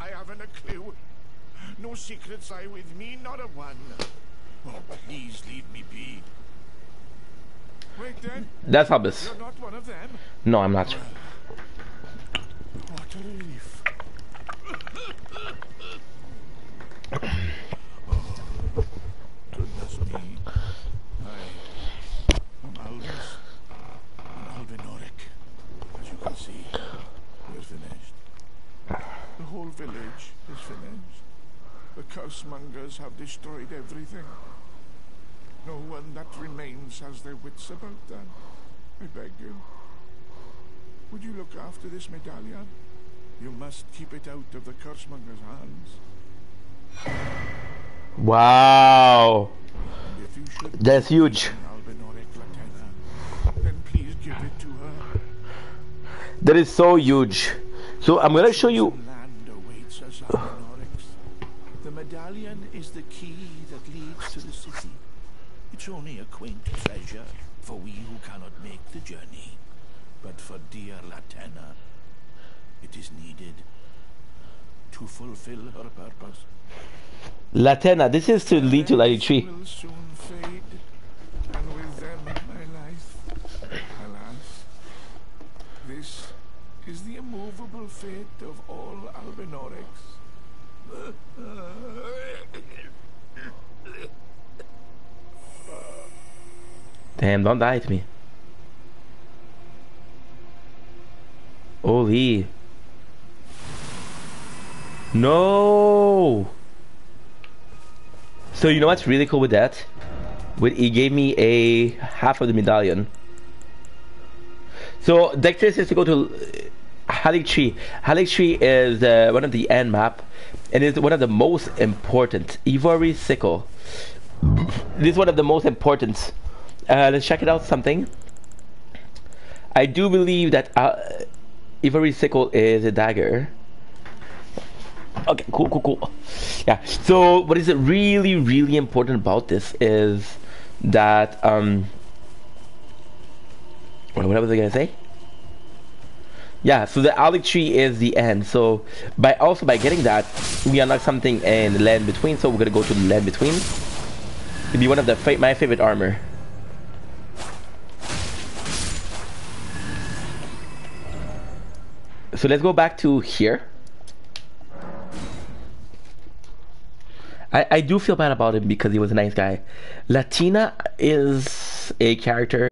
I haven't a clue. No secrets lie with me, not a one. Oh, please leave me be. Wait then. That's Hobbes. No, I'm not. Whole village is finished. The cursemongers have destroyed everything. No one that remains has their wits about them. I beg you. Would you look after this medallion? You must keep it out of the cursemonger's hands. Wow. If you That's huge. Then please give it to her. That is so huge. So I'm gonna show you. The medallion is the key that leads to the city. It's only a quaint treasure for we who cannot make the journey. But for dear Latenna, it is needed to fulfill her purpose. Latenna, this is to lead to 93. Fate of all Albinaurics. Damn, don't die to me. Holy. No. So you know what's really cool with that? With he gave me a half of the medallion. So Dexter says to go to Haligtree. Halik Tree is uh, one of the end map, and is one of the most important. Ivory Sickle. This is one of the most important. Uh, let's check it out. Something. I do believe that uh, Ivory Sickle is a dagger. Okay, cool, cool, cool. Yeah. So, what is it really, really important about this is that um. What was I gonna say? Yeah, so the Haligtree is the end. So by also by getting that, we unlock something in the land between. So we're gonna go to the land between. It'd be one of the fa my favorite armor. So let's go back to here. I, I do feel bad about him because he was a nice guy. Latenna is a character